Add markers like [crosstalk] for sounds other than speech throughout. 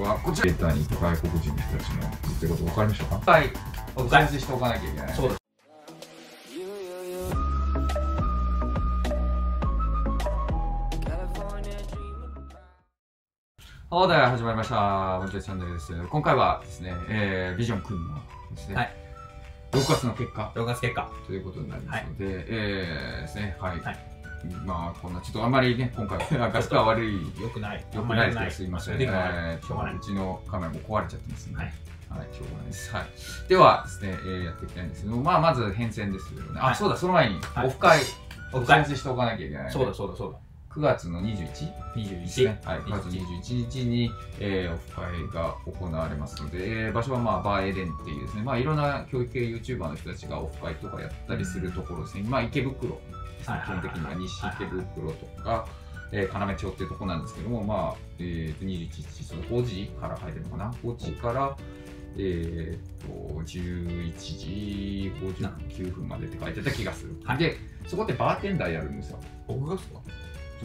トはこちら。外国人の人たちの言ってること分かりましたか？はい。お伝えしておかなきゃいけない。そうです。はい、では始まりました。モンチャチャンネルです。今回はです。ね、えー、ビジョン君のです。ね、はい6月の結果6月結果ということになります。ので、えーです。ね、はい。はいまあ、こんな、ちょっとあんまりね、今回は画質が悪い、よくないよくないですけど、すいません。えーしょうがないうちのカメラも壊れちゃってますんで、ははいい。しょうがないです。はい。ではですね、えーやっていきたいんですけど、まあ、まず変遷ですよね。あ、はいそうだ、その前に、はいオフ会、お知らせしておかなきゃいけないので。そうだそうだそうだ9月の 21? です21ね、はい、9月21日に、えーオフ会が行われますので、えー場所は、まあ、バーエデンっていうですね、まあ、いろんな教育系 YouTuber の人たちがオフ会とかやったりするところですね、まあ、池袋ですね基本的には西池袋とか、えー要町っていうところなんですけども、まあえー、と21日、その5時から入るのかな、5時から、えー、と11時59分までって書いてた気がする。はい。で、そこってバーテンダーやるんですよ。僕がですか？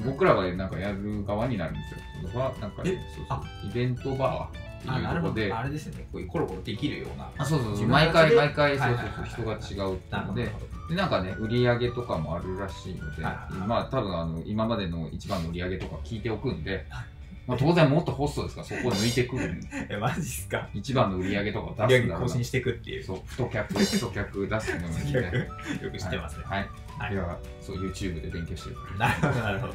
僕らがなんかやる側になるんですよ。そのバーなんかねえ？そうあそう。イベントバーっていうところで、どあれですよね。こういうコロコロできるようなあそうそうそう。毎回毎回そうそうはいそう人が違うっていうので。でなんかね売り上げとかもあるらしいので、まあ多分あの今までの一番の売り上げとか聞いておくんで、まあ、当然もっとホストですからそこを抜いてくる [laughs] えマジっすか？一番の売り上げとかを出すんだろうな更新していくっていう。そう太客太客出すのにね [laughs] よく知ってますね。はい、はい。ではそう YouTube で勉強してるなるほどなるほど。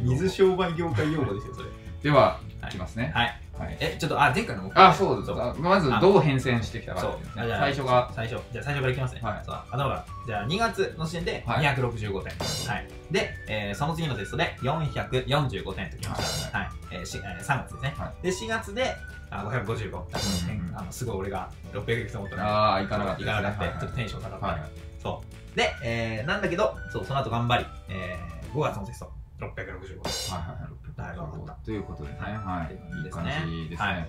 水商売業界用語ですよそれ。では、はい。い、きますね。はいはい。えちょっとあ前回の目あ、そうです。あまずあどう変遷してきたかそう。ね最初が、最初じゃあ最初からいきますね。はい。そう。あのじゃあ2月の時点ではい。265点。はい。で、えーその次のテストで445点ときましたはい。えーしえー3月ですね。はで4月であ555うんうんあのすごい俺が600いくと思ったのにああ、いかなかったいかなくて、はいはい。ちょっとテンション高かった、はい。そう。で、えーなんだけどそうその後頑張り、えー5月のテスト。665はいはいだいぶ上がったはい。ということでね、はいはい。い感じですはいね。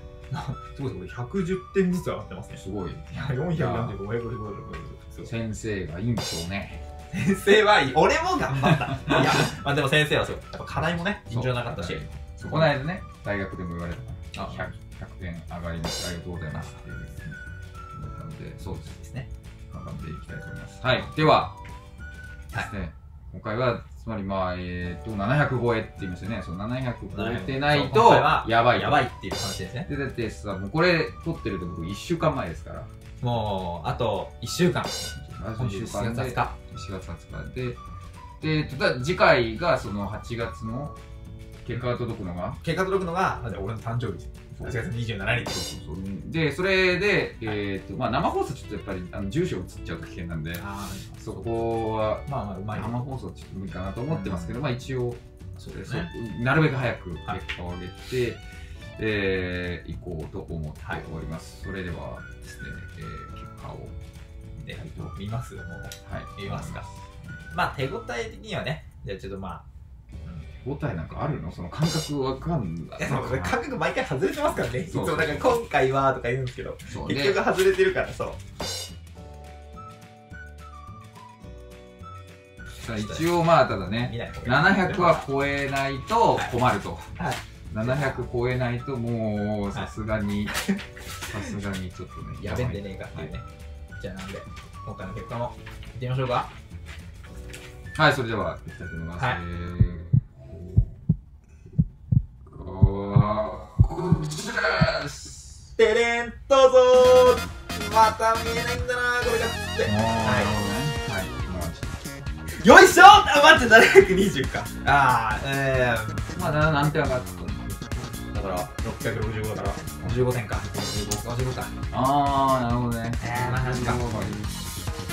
すごいすごい110点ずつ上がってますねすごい。445、555先生がいいんでしょうね。先生はいい俺も頑張ったいや、まあ、でも先生はそうやっぱ課題もね尋常なかったしそうこの間ね、大学でも言われたあから、100 100点上がりました。ありがとうございますっていうですね。なので、そうです。ですね頑張っていきたいと思います。はい。では、ですね、今回は、つまりまあ、えっと、700超えって言いましたよね。その700超えてないとやばい。やばいっていう話ですねで、だってさ、もうこれ撮ってると僕1週間前ですから。もうあと1週間今週4月20日4月20日で、で、ただ次回がその8月の結果が届くのが、結果届くのが俺の誕生日です8月27日そうそうで、それで、えっと、まあ生放送ちょっとやっぱりあの住所移っちゃうと危険なんで、そこはまあまあうまい。生放送ちょっと無理かなと思ってますけど、まあ一応、そうですそうねなるべく早く結はい。果を上げて、えー、行こうと思っております。それではですね、えー、結果を。で見ますもう。はい、見ますか。まあ手応え的にはね。じゃあちょっとまあ手応えなんかあるの？その感覚わかんない。いやでもこれ感覚毎回外れてますからね。いつそうもなんか今回はとか言うんですけど、そう。結局外れてるからそう。さあ一応まあただね見ない方がいい。700は超えないと困ると、はい。700超えないともうさすがにさすがにちょっとねやべんでねえかっていうね。じゃあなんで、今回の結果も見てみましょうか。はいそれではいきたいと思います、はい。えーここちらですてれん、どうぞまた見えないんだなこれがって。なるほどねははい。よいしょあ、待って、720か。あー、えー、あ、まあなんて上がったのだから、665だから、55点か。55、55か。ああなるほどねえー、まあ確か。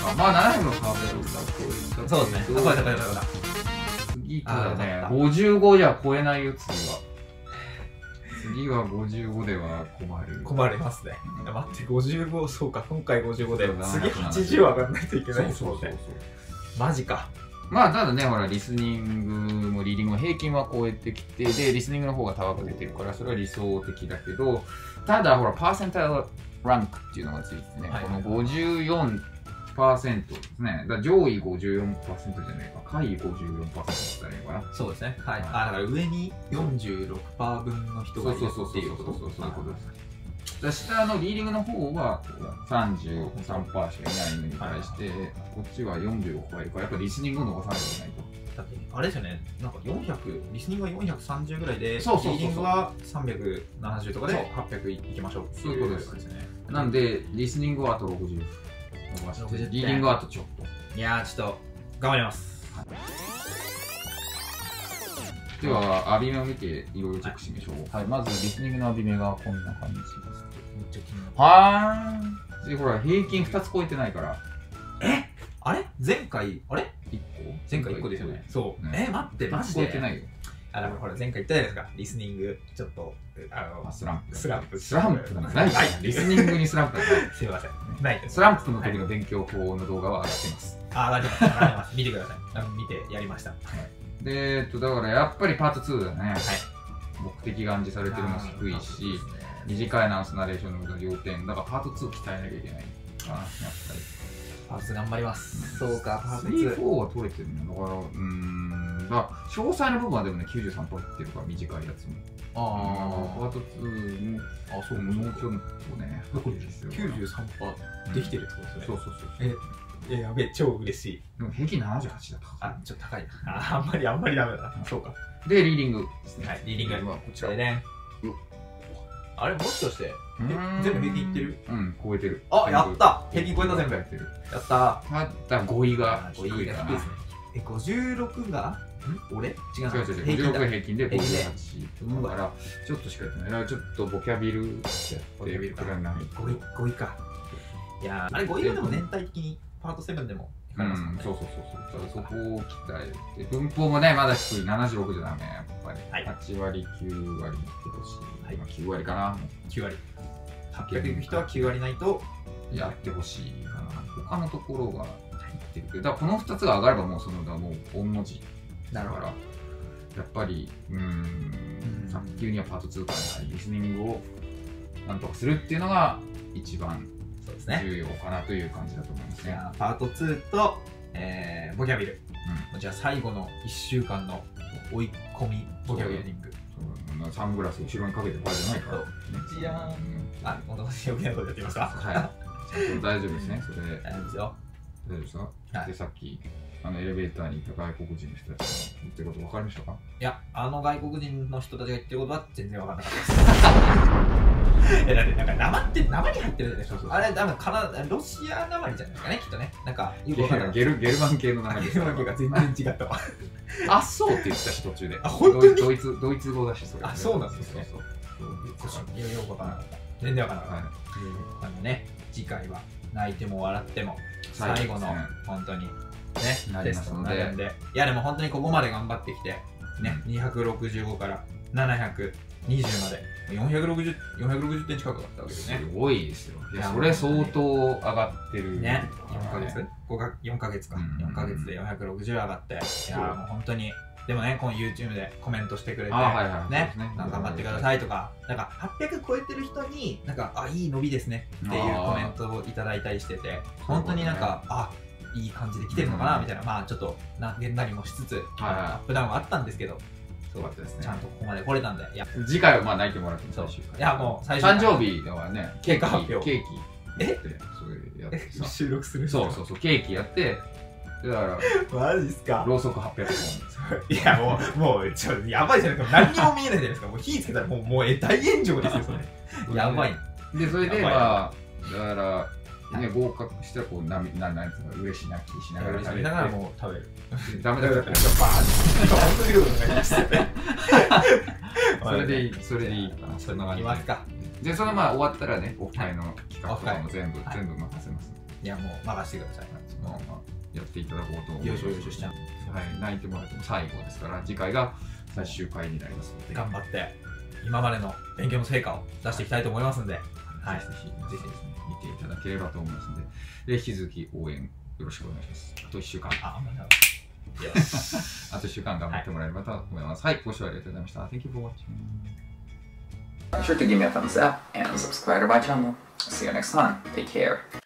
あまあ700のカーブだろうかそうですね。あ、これだ、これだ、これだ。次ただねあ55じゃ超えないよ次は次は55では困る困りますね。待って、55、そうか、今回55で、次80上がんないといけないですもんね。マジか。まあただねほらリスニングもリーディングも平均は超えてきてでリスニングの方がタワーが出てるからそれは理想的だけどただほらパーセンタイルランクっていうのがついててね、はいこの54 54%ですね。だ上位54%じゃないか、下位54%だったらいいのかな。そうですね。はい。はいあ、だから上に46%分の人がいるそうそうそうっていうことそうそうそうそういうことですはいだ下のリーディングの方は33%しかいないのに対して、こっちは46個いるから、やっぱリスニングを伸ばさないといけないと。だってあれですよね、なんか400、リスニングは430ぐらいで、そうそうそうそうリーディングは370とかで800いきましょうってそういうことですね。なんで、リスニングはあと60伸ばして、60点リーディングはあとちょっと。いやー、ちょっと頑張ります。では、アビメを見ていろいろチェックしてみましょう。はい、まずリスニングのアビメがこんな感じです。めっちゃ気になるはーん。で、ほら、平均2つ超えてないから。あれ？前回、あれ？1前回1個ですよね。そう。ねえ、待って、マジで？超えてないよ。あ、だからほら、前回言ったじゃないですか。リスニング、ちょっと、あのあ、スランプ。スランプスランプなんかないないリスニングにスランプなない。すいません。ないです。スランプの時はいの勉強法の動画は上がってます。あ、わかります。わかります。見てください。あの見てやりました。はい。で、えっと、だからやっぱりパート2だね。目的が暗示されてるの低いし、短いアナウンスナレーションの要点。だからパート2鍛えなきゃいけないかな、やっぱり。パート2頑張ります。そうか、パート3、2。4は取れてるのだから、うーん、だから詳細の部分はでもね、93%いってるから、短いやつも。あパート2も、あ、そう、もうちょっとね、これですよ93%できてるってことですね。そうそうそう。ええ、やべえ、超嬉しい。でも平均78だったあ、ちょっと高いな。あ、[laughs] あんまり、あんまりダメだな。そうか。で、リーディングですね。はいリーディングはこちら。でねう。あれ、もしかして、全部平均いってる？うん、超えてる。あやった平均超えた全部やってる。やったただ5位が低5いかな。位が低いですね。え、56が？ん？俺？違うな。違う違う違う。平均だ56が平均で平均で58だから、ちょっとしかやってない。ちょっとボキャビルやってボキャビルかくれない。5位、5位か。いやーあれ5位はでも全体的にパート7でもうん。そうそうそうそう。そこを鍛えて、文法もね、まだ低い。76じゃダメ、やっぱり。はい8割、9割いってほしい。はいまあ9割かな。9割。800いく人は9割ないと、やってほしいかな。他のところがてるけど、だからこの2つが上がればもうその、だもう御の字。だから、やっぱり、うーん、早急にはパート2からリスニングをなんとかするっていうのが一番。重要かなという感じだと思いますね。じゃあ、パート2と、えー、ボキャビル。じゃあ、最後の1週間の追い込みボキャビリング。うん、サングラス後ろにかけてる場合じゃないから。ねじゃーんうんあ、本当に余計なことやってみますか？はい。大丈夫ですね。それで [laughs] 大丈夫ですよ。大丈夫ですか、はいで、さっきあのエレベーターにいた外国人の人たちが言ってること分かりましたか？いや、あの外国人の人たちが言ってることは全然わかんなかったです。[laughs] え、だってなんか生って、生に入ってるじゃないですそうそうか。あれ、なんかカナロシアなまりじゃないですかね、きっとね。なんか、よくわかんない。ゲルゲルマン系の名前ですゲルマン系が全然違ったわ。あ、そうって言ってたし、途中で。あ本当に？ドイツドイツ語だし、それ。あそうなんですねそうそうそうよくわからなかった。全然わからなかっはい。た。あのね、次回は泣いても笑っても、最最後の本当に、ね、なテスますので。になるんで。いや、でも本当にここまで頑張ってきて、ね、265から720まで、460, 460点近くだったわけですね。すごいですよ。いや、それ相当上がってる。ね、4ヶ月、5か4ヶ月か、うん。4ヶ月で460上がって、いやーもう本当に、でもね、この YouTube でコメントしてくれて。ね。頑張ってくださいとか、なんか800超えてる人に、なんか、あ、いい伸びですねっていうコメントをいただいたりしてて、本当になんか、あ、いい感じで来てるのかなうん。みたいな、まあちょっと、なげんなりもしつつ、はいアップダウンはあったんですけど、そうよかったですね。ちゃんとここまで来れたんで、いや、次回はまあ泣いてもらってそう最終回いやもう最終回誕生日ではね、結果発表。ケーキ。え？収録するそうそうそう、ケーキやって、でだから、マジっすか？ろうそく800いやもう、もう、ちょ、やばいじゃないですか。何にも見えないじゃないですか。もう火つけたらもう、もう、え、大炎上ですよ、それ。本。やばい。。で、それで、まあ、だから、ね、合格したら、こう、なみ、な、なんつうの、嬉し泣きしながら食べながらもう食べる。ダメだから、バーン本当にことになりましたね。それでいい、それでいいかな。そんな感じで。いますか。で、そのまあ終わったらね、オフ会の企画とかも全部、はい全部任せます。いや、もう、任せてください。まあまあやっていただこうと思います。よいしょよいしょしちゃう。はい、泣いてもらっても最後ですから、次回が最終回になりますので。頑張って、今までの勉強の成果を出していきたいと思いますんで。はいぜひぜひですね、見ていただければと思いますので、で引き続き応援よろしくお願いします。あと1週間、あ、まだ。[laughs] あと1週間頑張ってもらえればと思います。はい、ご視聴ありがとうございました。Thank you for watching. Be sure to give me a thumbs up and subscribe to my channel. See you next time. Take care.